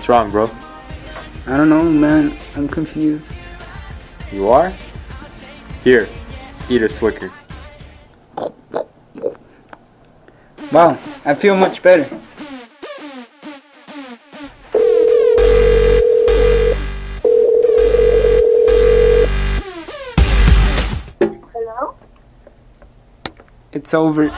What's wrong, bro? I don't know, man. I'm confused. You are? Here, eat a Swicker. Wow, I feel much better. Hello? It's over.